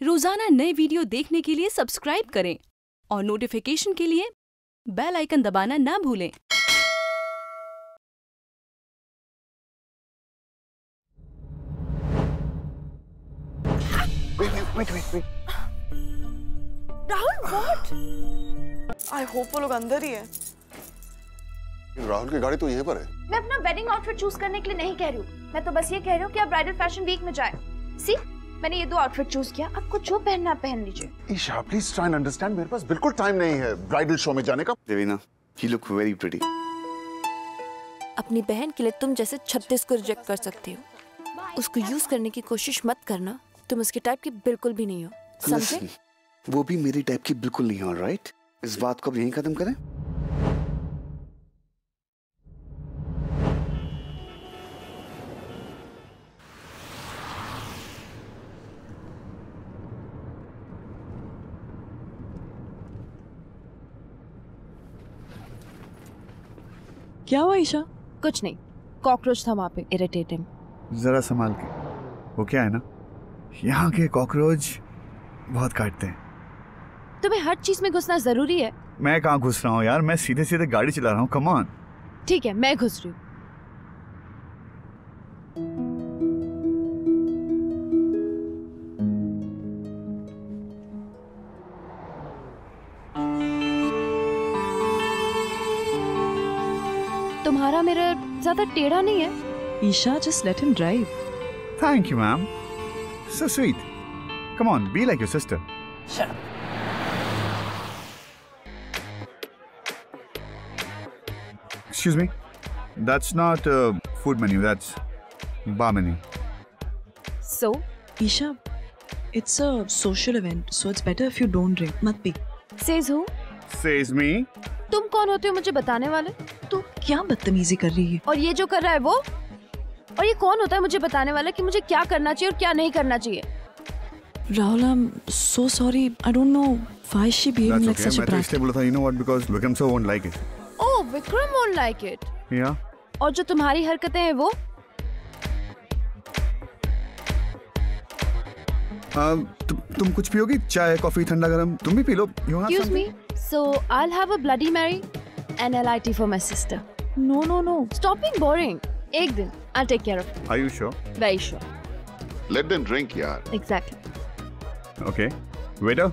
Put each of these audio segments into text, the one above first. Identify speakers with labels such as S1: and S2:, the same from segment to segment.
S1: रोज़ाना नए वीडियो देखने के लिए सब्सक्राइब करें और नोटिफिकेशन के लिए बेल आइकन दबाना ना भूलें।
S2: Wait, wait, wait, wait, wait.
S3: Rahul what I hope वो लोग अंदर ही है।
S2: राहुल की गाड़ी तो यहीं पर है।
S4: मैं अपना वेडिंग आउटफिट चूज़ करने के लिए नहीं कह रही हूँ। मैं तो बस ये कह रही हूँ कि आप ब्राइडल फ़ैशन वीक में जाए। सी मैंने ये दो आउटफिट चूज़ किया। आपको जो पहनना पहन लीजिए।
S2: Isha please try and understand मेरे पास बिल्कुल टाइम नहीं है ब्राइडल शो में जाने का।
S5: Devina you look very pretty
S6: अपनी बहन के लिए तुम जैसे छत्तीस को रिजेक्ट कर सकते हो। उसको यूज़ करने की कोशिश मत करना। तुम उसके टाइप की बिल्कुल भी नहीं हो। समझे?
S5: वो भी मेरी टाइप की बिल्कुल नहीं हो राइट इस बात को अब यहीं खत्म करें।
S3: क्या हुआ ईशा?
S6: कुछ नहीं। कॉकरोच था वहाँ पे इरिटेटिंग
S7: जरा संभाल के। वो क्या है ना? यहाँ के कॉकरोच बहुत काटते हैं।
S6: तुम्हें हर चीज़ में घुसना ज़रूरी है।
S7: मैं कहाँ घुस रहा हूँ यार? मैं सीधे सीधे गाड़ी चला रहा हूँ कमान
S6: ठीक है मैं घुस रही हूँ। तुम्हारा मिरर ज़्यादा टेढ़ा नहीं है?
S3: Isha just let him drive
S7: thank you ma'am so sweet come on be like your sister Excuse me. That's not a food menu. That's bar menu.
S6: So
S3: Isha it's a social event so it's better if you don't drink मत पी
S6: says who
S7: Says me.
S6: तुम कौन होते हो मुझे बताने वाले?
S3: तो क्या बदतमीजी कर रही है?
S6: और ये जो कर रहा है वो? और ये कौन होता है मुझे बताने वाला कि मुझे क्या करना चाहिए और क्या नहीं करना चाहिए?
S3: Rahul I am so sorry I don't know why she
S7: That's
S3: like
S7: okay.
S3: Such a
S7: मैं तो इसलिए बोला था you know what? Because Vikram sir won't like it.
S6: Oh Vikram won't like it
S7: Yeah.
S6: और जो तुम्हारी हरकतें हैं वो?
S7: Um, तु, तुम कुछ पियोगी? चाय कॉफ़ी ठंडा गरम? तुम भी पी लो. Want
S6: Excuse
S7: something?
S6: me. So I'll have a Bloody Mary an LIT for my sister.
S3: No, no, no.
S6: Stop being boring. Ek din, I'll take care of her.
S7: Are you sure?
S6: Very sure.
S2: Let them drink, yaar.
S6: Exactly.
S7: Okay. Waiter,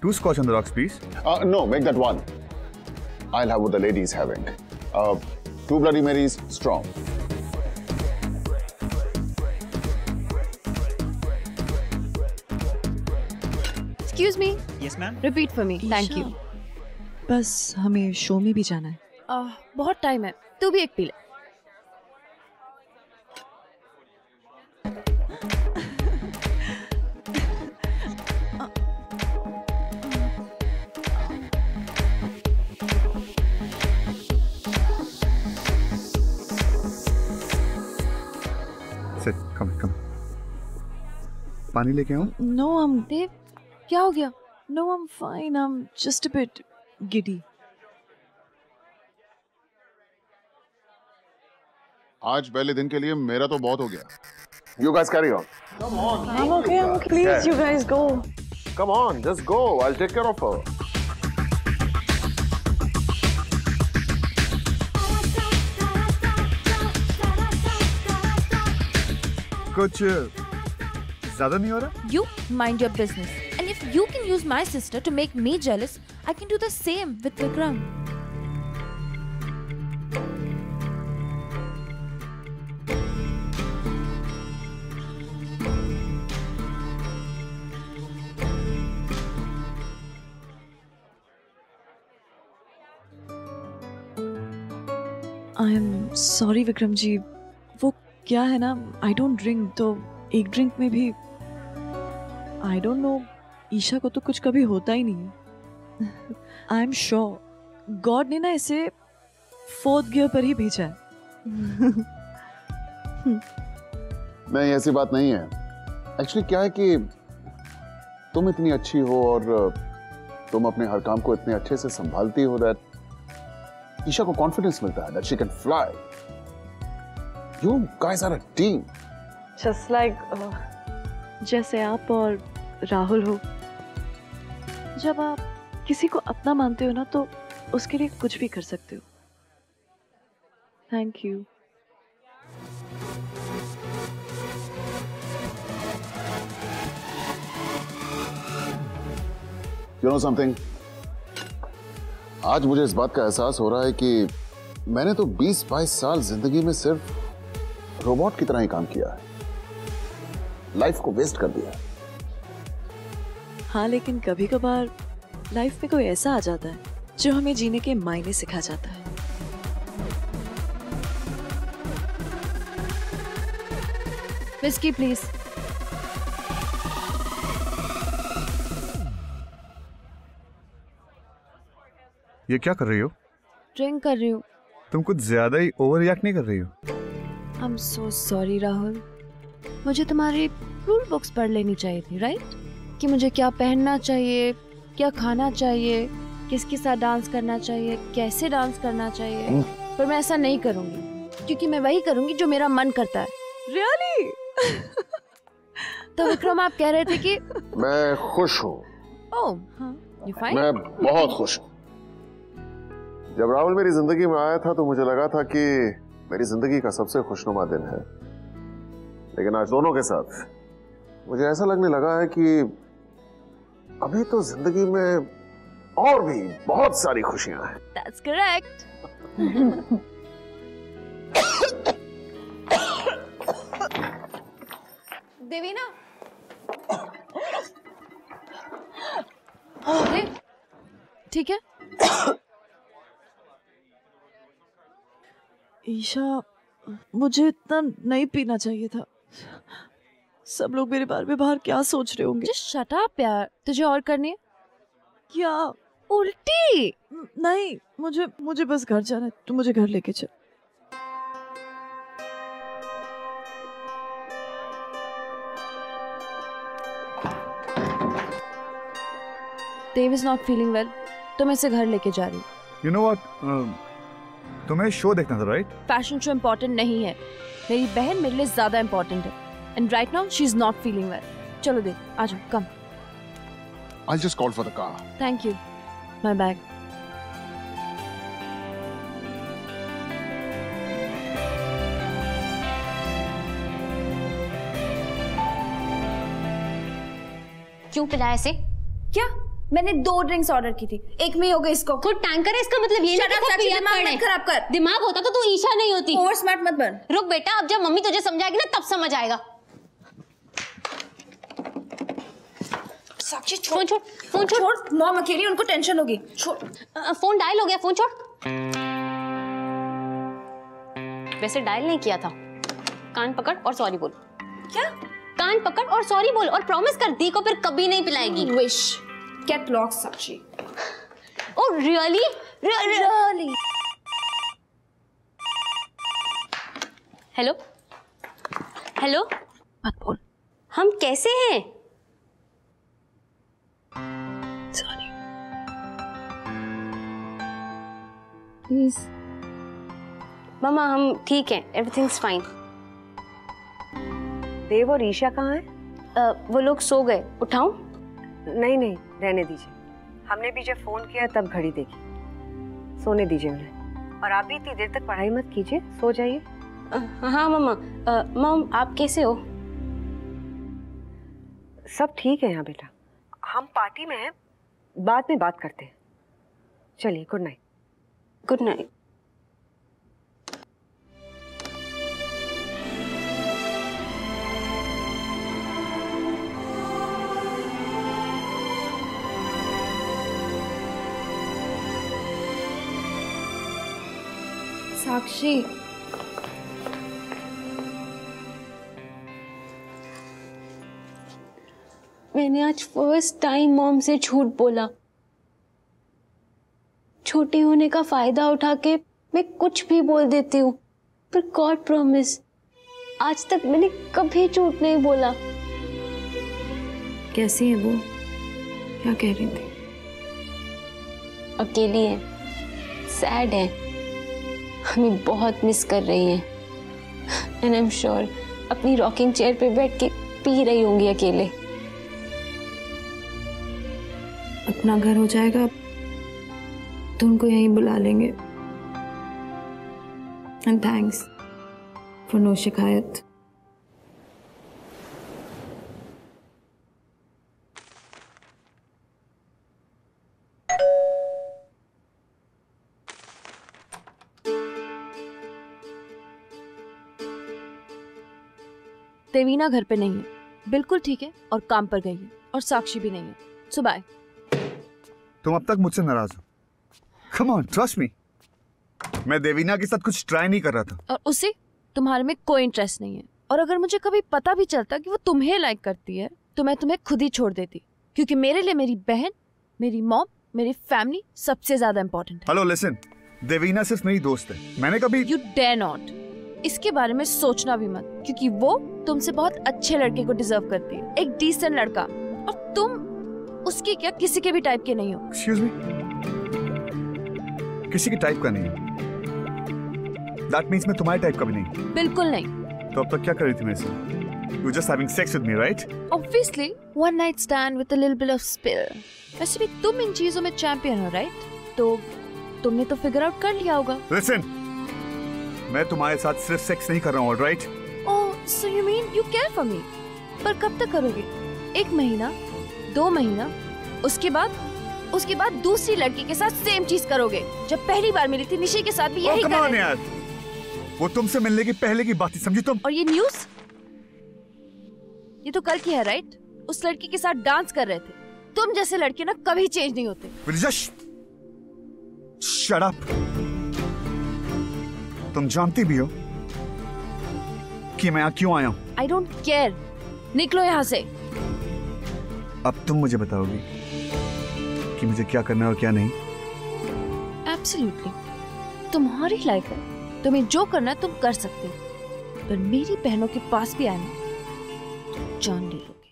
S7: two scotch on the rocks, please.
S2: Uh, no, make that one. I'll have what the ladies having. Uh, two Bloody Marys, strong.
S6: Excuse me?
S8: Yes, ma'am.
S6: Repeat for me. Thank you.
S3: बस हमें show में भी जाना है
S6: आह, बहुत time है तू भी एक पी ले
S7: Sit. Come, come. पानी लेके आऊँ?
S3: नो आई एम
S6: देव क्या हो गया
S3: no I am fine I am just a bit giddy
S2: आज पहले दिन के लिए मेरा तो बहुत हो गया You guys carry on.
S3: I'm okay, I'm okay. Please, you guys go.
S2: Come on, just go. I'll take care of her.
S7: कुछ ज़्यादा नहीं हो रहा?
S6: You mind your business. And if you can use my sister to make me jealous, I can do the same with Vikram.
S3: I am sorry Vikram ji वो क्या है ना? I don't drink तो एक ड्रिंक में भी आई don't no Isha को तो कुछ कभी होता ही नहीं। है आई एम श्योर गॉड ने ना इसे फोर्थ गियर पर ही भेजा है।
S2: नहीं ऐसी बात नहीं है। एक्चुअली क्या है कि तुम इतनी अच्छी हो और तुम अपने हर काम को इतने अच्छे से संभालती हो दैट ईशा को कॉन्फिडेंस मिलता है that she can fly you guys are a team
S3: just like जैसे आप और राहुल हो। जब आप किसी को अपना मानते हो ना तो उसके लिए कुछ भी कर सकते हो। Thank you
S2: you know something आज मुझे इस बात का एहसास हो रहा है कि मैंने तो 20-22 साल ज़िंदगी में सिर्फ़ रोबोट की तरह ही काम किया है। लाइफ को वेस्ट कर दिया
S3: हाँ। लेकिन कभी कभार लाइफ में कोई ऐसा आ जाता है जो हमें जीने के मायने सिखा जाता है।
S4: विस्की प्लीज़
S7: ये क्या कर रही हो?
S6: ड्रिंक कर रही हूँ।
S7: तुम कुछ ज़्यादा ही ओवर रिएक्ट नहीं कर रही हो?
S6: I am so sorry Rahul मुझे तुम्हारी रूल बुक्स पढ़ लेनी चाहिए थी राइट कि मुझे क्या पहनना चाहिए क्या खाना चाहिए? किसके साथ डांस करना चाहिए? कैसे डांस करना चाहिए? पर मैं ऐसा नहीं करूँगी क्योंकि मैं वही करूँगी जो मेरा मन करता है।
S3: रियली
S6: तो विक्रम आप कह रहे थे कि
S2: मैं खुश हूँ।
S6: ओह यू फाइन
S2: मैं बहुत खुश हूँ। जब राहुल मेरी ज़िंदगी में आया था तो मुझे लगा था कि मेरी ज़िंदगी का सबसे खुशनुमा दिन है। लेकिन आज दोनों के साथ मुझे ऐसा लगने लगा है कि अभी तो ज़िंदगी में और भी बहुत सारी खुशियाँ हैं।
S6: दैट्स करेक्ट
S4: देवीना अरे
S6: ठीक है।
S3: ईशा मुझे इतना नहीं पीना चाहिए था। सब लोग मेरे बारे में बाहर क्या सोच रहे होंगे?
S6: जस्ट शट अप यार। तुझे और करनी है?
S3: क्या?
S6: उल्टी!
S3: नहीं मुझे मुझे बस घर जाना है। तू मुझे घर लेके चल।
S6: Dev is not feeling well तो मैं इसे घर लेके जा रही हूँ।
S7: यू नो व्हाट तुम्हें शो देखना था राइट
S6: फ़ैशन शो इम्पोर्टेंट नहीं है। मेरी बहन मेरे लिए ज़्यादा इम्पोर्टेंट है। And right now she is not feeling well चलो देव आ जाओ come
S2: I just call for the car
S6: thank you my bag
S8: क्यों पिलाया इसे?
S4: क्या? मैंने दो ड्रिंक्स ऑर्डर की थी। एक में ही हो गई इसको।
S8: खुद टैंकर है इसका मतलब ये नहीं
S4: दिमाग मत खराब कर।
S8: दिमाग होता तो तू ईशा नहीं होती।
S4: ओवर स्मार्ट मत बन।
S8: रुक बेटा अब जब मम्मी तुझे समझाएगी ना तब समझ आएगा।
S4: साक्षी
S8: फ़ोन छोड़ फ़ोन छोड़।
S4: छोड़ मॉम अकेली उनको टेंशन होगी। छोड़।
S8: फ़ोन डायल हो गया फ़ोन छोड़। वैसे डायल नहीं किया था। कान पकड़ और सॉरी बोल।
S4: क्या?
S8: कान पकड़ और सॉरी बोल और प्रॉमिस कर दी को फिर कभी नहीं पिलाएगी।
S4: Wish gate lock Sakshi.
S8: Oh really
S4: really
S8: hello hello
S3: मत बोल।
S8: हम कैसे हैं?
S3: सॉरी
S8: प्लीज़ मामा हम ठीक हैं एवरीथिंग्स फाइन
S9: देव और ईशा कहाँ है
S8: वो लोग सो गए उठाऊं
S9: नहीं नहीं रहने दीजिए हमने भी जब फ़ोन किया तब घड़ी देखी सोने दीजिए उन्हें और आप भी इतनी देर तक पढ़ाई मत कीजिए सो जाइए
S8: हाँ मामा मम आप कैसे हो
S9: सब ठीक है यहाँ बेटा हम पार्टी में हैं। बाद में बात करते हैं। चलिए good night
S8: good night
S4: Sakshi
S8: मैंने आज फ़र्स्ट टाइम मॉम से झूठ बोला। छोटी होने का फ़ायदा उठा के मैं कुछ भी बोल देती हूँ पर गॉड प्रॉमिस आज तक मैंने कभी झूठ नहीं बोला।
S6: कैसी है वो? क्या कह रही थी?
S8: अकेली है सैड है हमें बहुत मिस कर रही है। एंड आई एम श्योर अपनी रॉकिंग चेयर पे बैठ के पी रही होंगी अकेले।
S6: अपना घर हो जाएगा तो उनको यहीं बुला लेंगे। एंड थैंक्स फॉर नो शिकायत। देवीना घर पे नहीं है। बिल्कुल ठीक है, और काम पर गई है, और साक्षी भी नहीं है। सुबह
S7: तुम अब तक मुझसे नाराज़ हो। कम ऑन ट्रस्ट मी मैं देवीना के साथ कुछ ट्राई नहीं कर रहा था।
S6: और उसे तुम्हारे में कोई इंटरेस्ट नहीं है। और अगर मुझे कभी पता भी चलता कि वो तुम्हें लाइक करती है तो मैं तुम्हें खुद ही छोड़ देती। क्योंकि मेरे लिए मेरी बहन मेरी मॉम मेरी फैमिली सबसे ज़्यादा इंपॉर्टेंट है।
S7: हेलो लिसन देवीना सिर्फ़ मेरी दोस्त है। मैंने कभी
S6: यू डे नॉट इसके बारे में सोचना भी मत क्योंकि वो तुमसे बहुत अच्छे लड़के को डिजर्व करती है। एक डिसेंट लड़का। और तुम उसके क्या किसी के भी टाइप के नहीं हो?
S7: एक्सक्यूज मी किसी की टाइप का नहीं। दैट मींस मैं तुम्हारे टाइप का भी नहीं।
S6: बिल्कुल नहीं।
S7: तो अब तक क्या कर रही थी मेरे से you just having sex with me right
S6: obviously one night stand with a little bit of spill वैसे भी तुम इन चीज़ों में चैंपियन हो राइट तो तुमने तो फिगर आउट कर लिया होगा।
S7: लिसन मैं तुम्हारे साथ सिर्फ़ सेक्स नहीं कर रहा हूँ alright
S6: oh so you mean you care for me पर कब तक करोगे? एक महीना? दो महीना उसके बाद उसके बाद दूसरी लड़की के साथ सेम चीज़ करोगे। जब पहली बार मिली थी निशी के साथ भी यही
S7: कम
S6: कर रहे
S7: यार। वो तुमसे मिलने की पहले की बात थी समझी तुम।
S6: और ये न्यूज़ ये तो कल की है राइट उस लड़की के साथ डांस कर रहे थे। तुम जैसे लड़के ना कभी चेंज नहीं होते।
S7: Up? तुम जानती भी हो कि मैं यहाँ क्यों आया हूँ?
S6: आई डोंट केयर निकलो यहाँ से।
S7: अब तुम मुझे बताओगी कि मुझे क्या करना है और क्या नहीं
S6: एब्सोल्युटली तुम्हारी लाइफ है तुम्हें जो करना है तुम कर सकते हो पर मेरी बहनों के पास भी आना तो जान ले लोगे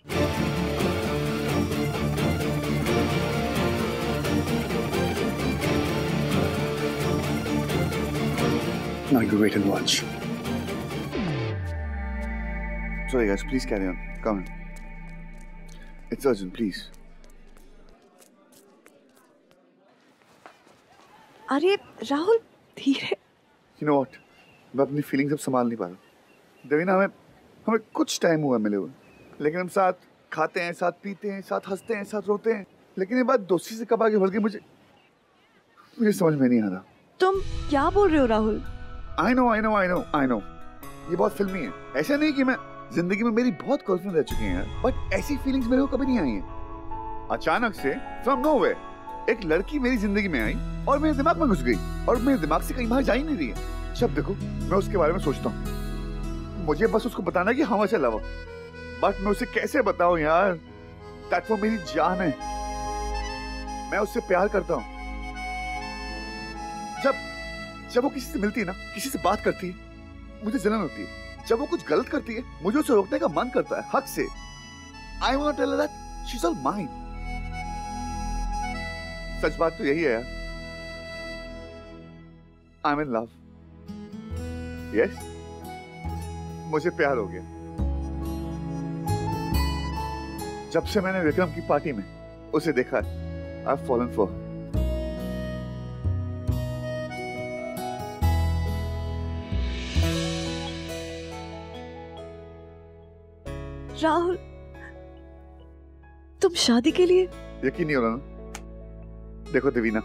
S5: Now you wait and watch. Sorry guys, please carry on. Come in. It's urgent, please.
S3: अरे राहुल धीरे।
S5: You know what? मैं अपनी फीलिंग्स अब संभाल नहीं पा रहा। देवीना हमें हमें कुछ टाइम हुआ मिले हुए। लेकिन हम साथ खाते हैं साथ पीते हैं साथ हँसते हैं साथ रोते हैं। लेकिन ये बात दोस्ती से कब आगे बढ़ गई मुझे मुझे समझ में नहीं आ रहा।
S3: तुम क्या बोल रहे हो Rahul?
S5: I know I know I know I know ये बहुत फिल्मी है। ऐसा नहीं कि मैं ज़िंदगी में मेरी बहुत गर्लफ्रेंड रह चुकी हैं बट ऐसी फीलिंग्स मेरे को कभी नहीं आई हैं। अचानक से फ्रॉम नो एक लड़की मेरी ज़िंदगी में आई और मेरे दिमाग में घुस गई और मेरे दिमाग से कहीं बाहर जा ही नहीं रही है। जब देखो, मैं उसके बारे में सोचता हूँ। मुझे बस उसको बताना कि हाँ अच्छा लवा बट मैं उसे कैसे बताऊँ यार? दैट वो मेरी जान है। मैं उससे प्यार करता हूँ। जब जब वो किसी से मिलती है ना, किसी से बात करती है, मुझे जलन होती है। जब वो कुछ गलत करती है, मुझे उसे रोकने का मन करता है, हक से। I want tell that she all सच बात तो यही है यार। I am in love yes मुझे प्यार हो गया। जब से मैंने विक्रम की पार्टी में उसे देखा आई फॉलन फॉर
S3: राहुल, तुम शादी के लिए
S5: यकीन नहीं हो रहा ना? देखो देवीना,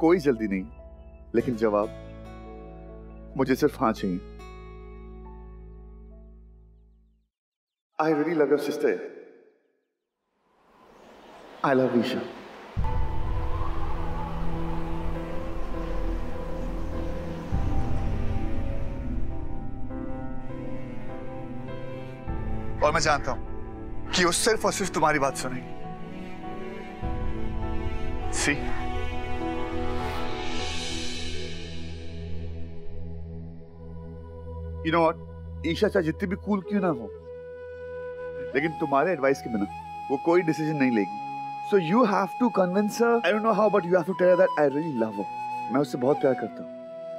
S5: कोई जल्दी नहीं, लेकिन जवाब मुझे सिर्फ़ हाँ चाहिए। I really love your sister I love Isha और मैं जानता हूँ कि वो सिर्फ़ और सिर्फ़ तुम्हारी बात सुनेगी। See you know what Isha चाहे जितनी भी कूल क्यों ना हो लेकिन तुम्हारे एडवाइस के बिना वो कोई डिसीज़न नहीं लेगी। So you have to convince her I don't know how but you have to tell that I really love her मैं उससे बहुत प्यार करता हूँ।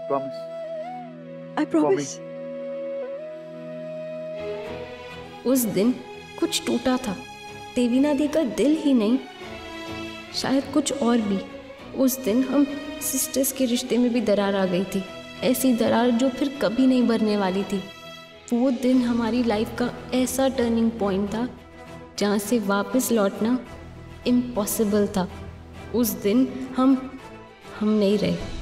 S5: प्रॉमिस
S3: आई प्रॉमिस
S8: उस दिन कुछ टूटा था। देवीना दी का दिल ही नहीं। शायद कुछ और भी। उस दिन हम सिस्टर्स के रिश्ते में भी दरार आ गई थी। ऐसी दरार जो फिर कभी नहीं भरने वाली थी। वो दिन हमारी लाइफ का ऐसा टर्निंग पॉइंट था, जहाँ से वापस लौटना इम्पॉसिबल था। उस दिन हम हम नहीं रहे।